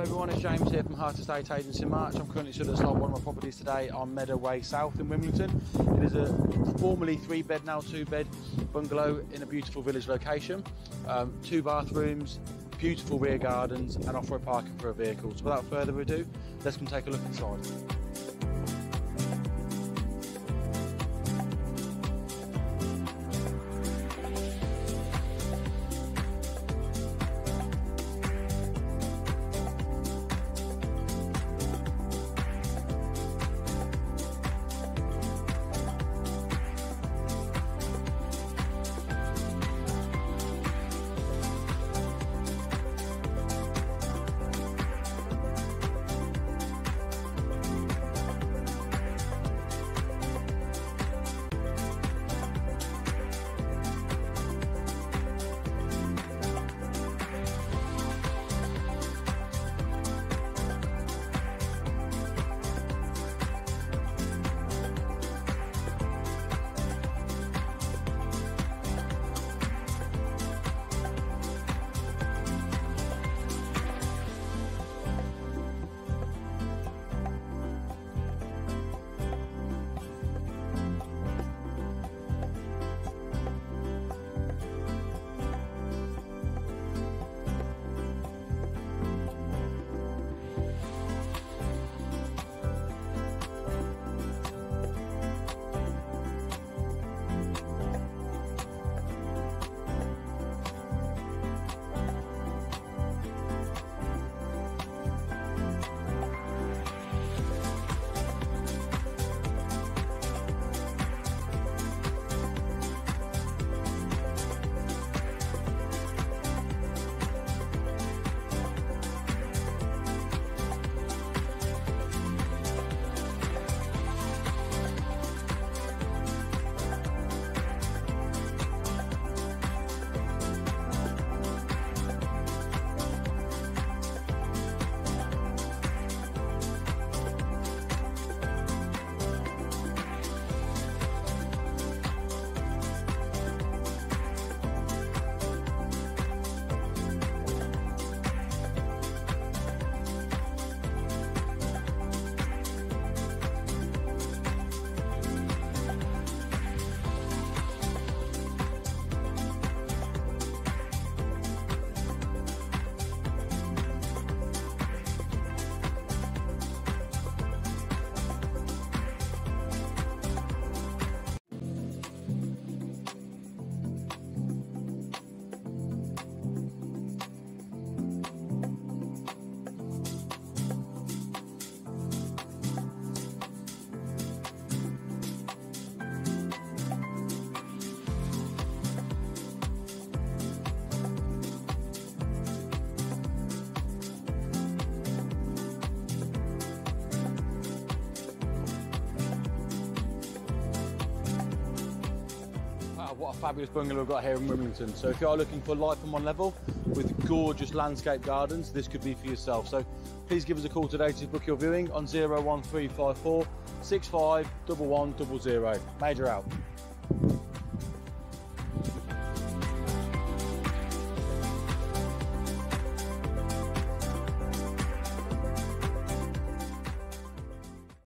everyone, it's James here from haart Estate Agency in March. I'm currently stood outside one of my properties today on Meadow Way South in Wimblington. It is a formerly three bed, now two bed bungalow in a beautiful village location. Um, two bathrooms, beautiful rear gardens and off-road parking for a vehicle. So without further ado, let's come take a look inside. What a fabulous bungalow we've got here in Wimblington. So if you are looking for life on one level with gorgeous landscape gardens, this could be for yourself. So please give us a call today to book your viewing on 01354 65 Major out.